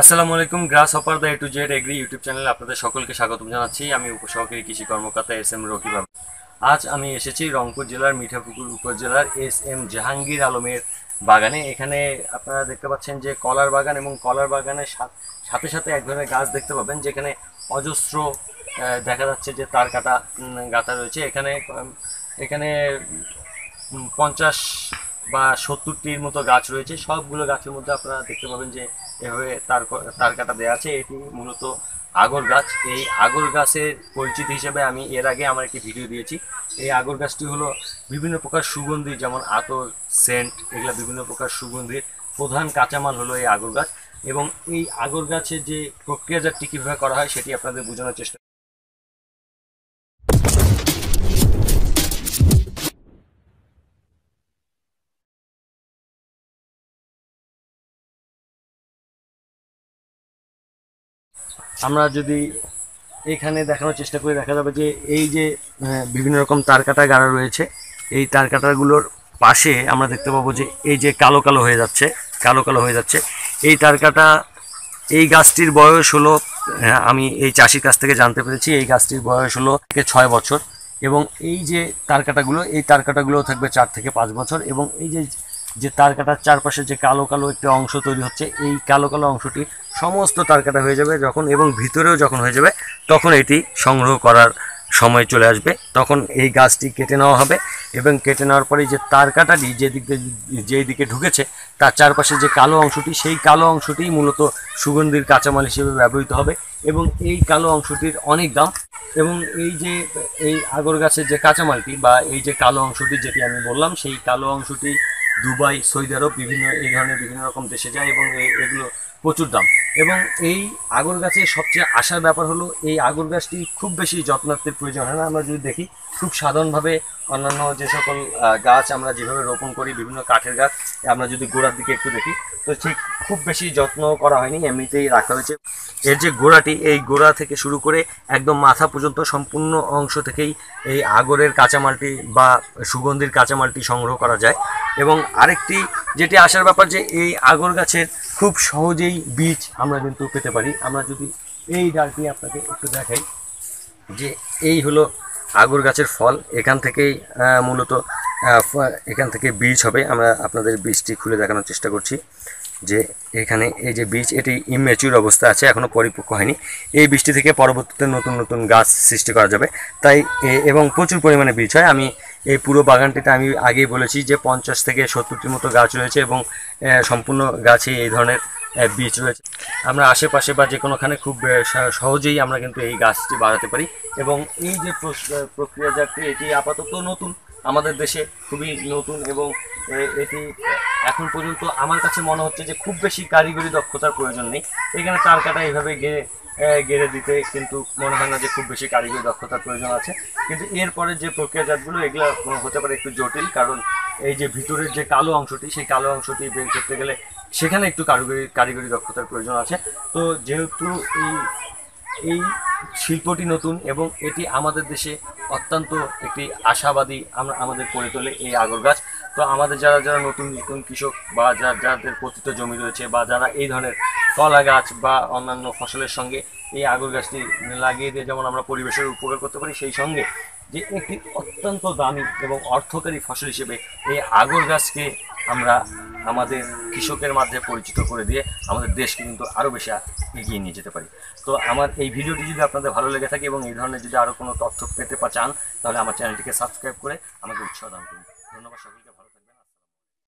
আসসালামু আলাইকুম, grasshopper the to Z agri YouTube চ্যানেলে আপনাদের সকলকে স্বাগতম জানাচ্ছি। আমি উপসহকারী কৃষি কর্মকর্তা এস এম রকিব আহমেদ। আজ আমি এসেছি রংপুর জেলার মিঠাপুকুর উপজেলার এস এম জাহাঙ্গীর আলমের বাগানে। এখানে আপনারা দেখতে পাচ্ছেন যে কলার বাগান এবং কলার বাগানের সাথে সাথে এক ধরনের গাছ দেখতে পাবেন, যেখানে অজস্র দেখা যাচ্ছে যে তার কাটা গাঁথা রয়েছে। এখানে এখানে পঞ্চাশ বা সত্তরটির মতো গাছ রয়েছে। সবগুলো গাছের মধ্যে আপনারা দেখতে পাবেন যে এভাবে তার তার কাটা দেওয়া আছে। এটি মূলত আগর গাছ। এই আগর গাছের পরিচিতি হিসেবে আমি এর আগে আমার একটি ভিডিও দিয়েছি। এই আগর গাছটি হলো বিভিন্ন প্রকার সুগন্ধি, যেমন আতর সেন্ট, এগুলো বিভিন্ন প্রকার সুগন্ধির প্রধান কাঁচামাল হলো এই আগর গাছ। এবং এই আগর গাছের যে প্রক্রিয়াজাতটি কীভাবে করা হয়, সেটি আপনাদের বোঝানোর চেষ্টা আমরা যদি এখানে দেখানোর চেষ্টা করে দেখা যাবে যে এই যে বিভিন্ন রকম তারকাটা গাড়া রয়েছে এই তারকাটাগুলোর পাশে আমরা দেখতে পাবো যে এই যে কালো কালো হয়ে যাচ্ছে কালো কালো হয়ে যাচ্ছে। এই তারকাটা এই গাছটির বয়স হলো হ্যাঁ, আমি এই চাষির কাছ থেকে জানতে পেরেছি এই গাছটির বয়স হলো থেকে ছয় বছর। এবং এই যে তারকাটাগুলো এই তারকাটাগুলো থাকবে চার থেকে পাঁচ বছর। এবং এই যে যে তারকাটার চারপাশে যে কালো কালো একটি অংশ তৈরি হচ্ছে এই কালো কালো অংশটি সমস্ত তারকাটা হয়ে যাবে যখন এবং ভিতরেও যখন হয়ে যাবে, তখন এটি সংগ্রহ করার সময় চলে আসবে। তখন এই গাছটি কেটে নেওয়া হবে এবং কেটে নেওয়ার পরে যে তার কাটাটি যেদিকে যেই দিকে ঢুকেছে, তার চারপাশে যে কালো অংশটি, সেই কালো অংশটি মূলত সুগন্ধির কাঁচামাল হিসেবে ব্যবহৃত হবে এবং এই কালো অংশটির অনেক দাম এবং এই যে, এই আগর গাছের যে কাঁচামালটি বা এই যে কালো অংশটি যেটি আমি বললাম, সেই কালো অংশটি দুবাই, সৌদি আরব বিভিন্ন এই ধরনের বিভিন্ন রকম দেশে যায় এবং এগুলো প্রচুর দাম। এবং এই আগর গাছের সবচেয়ে আসার ব্যাপার হলো এই আগর গাছটি খুব বেশি যত্নার্থের প্রয়োজন হয় না। আমরা যদি দেখি, খুব সাধারণভাবে অন্যান্য যে সকল গাছ আমরা যেভাবে রোপণ করি, বিভিন্ন কাঠের গাছ, আমরা যদি গোড়ার দিকে একটু দেখি, তো ঠিক খুব বেশি যত্ন করা হয়নি, এমনিতেই রাখা হয়েছে। এর যে গোড়াটি, এই গোড়া থেকে শুরু করে একদম মাথা পর্যন্ত সম্পূর্ণ অংশ থেকেই এই আগরের কাঁচামালটি বা সুগন্ধির কাঁচামালটি সংগ্রহ করা যায়। এবং আরেকটি যেটি আসার ব্যাপার যে এই আগর গাছের খুব সহজেই বীজ আমরা কিন্তু পেতে পারি। আমরা যদি এই ডালটি আপনাকে একটু দেখাই যে এই হলো আগর গাছের ফল। এখান থেকেই মূলত এখান থেকে বীজ হবে। আমরা আপনাদের বীজটি খুলে দেখানোর চেষ্টা করছি যে এখানে এই যে বীজ, এটি ইমেচিউর অবস্থা আছে এখনও পরিপক্ক হয়নি। এই বীজটি থেকে পরবর্তীতে নতুন নতুন গাছ সৃষ্টি করা যাবে। তাই এবং প্রচুর পরিমাণে বীজ হয়। আমি এই পুরো বাগানটিতে আমি আগেই বলেছি যে পঞ্চাশ থেকে সত্তরটির মতো গাছ রয়েছে এবং সম্পূর্ণ গাছে এই ধরনের বীজ রয়েছে। আমরা আশেপাশে বা যে কোনোখানে খুব সহজেই আমরা কিন্তু এই গাছটি বাড়াতে পারি এবং এই যে আহ, প্রক্রিয়াজাতটি এটি আপাতত নতুন। আমাদের দেশে খুবই নতুন এবং এটি এখন পর্যন্ত আমার কাছে মনে হচ্ছে যে খুব বেশি কারিগরি দক্ষতার প্রয়োজন নেই। এখানে তার কাটা এইভাবে আহ, গেড়ে দিতে কিন্তু মনে হয় না যে খুব বেশি কারিগরি দক্ষতার প্রয়োজন আছে। কিন্তু এরপরে যে প্রক্রিয়াজাতগুলো, এগুলো হতে পারে একটু জটিল, কারণ এই যে ভিতরের যে কালো অংশটি, সেই কালো অংশটি বের করতে গেলে সেখানে একটু কারিগরি কারিগরি দক্ষতার প্রয়োজন আছে। তো যেহেতু এই এই শিল্পটি নতুন এবং এটি আমাদের দেশে অত্যন্ত একটি আশাবাদী, আমরা, আমাদের করে তোলে এই আগর গাছ, তো আমাদের যারা যারা নতুন নতুন কৃষক বা যারা, যাদের পতিত জমি রয়েছে বা যারা এই ধরনের কলা গাছ বা অন্যান্য ফসলের সঙ্গে এই আগর গাছটি লাগিয়ে দিয়ে যেমন আমরা পরিবেশের উপকার করতে পারি, সেই সঙ্গে যে একটি অত্যন্ত দামি এবং অর্থকারী ফসল হিসেবে এই আগর গাছকে আমরা আমাদের কৃষকের মাঝে পরিচিত করে দিয়ে আমাদের দেশকে কিন্তু আরও বেশি এগিয়ে নিয়ে যেতে পারি। তো আমার এই ভিডিওটি যদি আপনাদের ভালো লেগে থাকে এবং এই ধরনের যদি আরও কোনো তথ্য পেতে চান, তাহলে আমার চ্যানেলটিকে সাবস্ক্রাইব করে আমাকে উৎসাহ দান করুন। ধন্যবাদ সকলকে।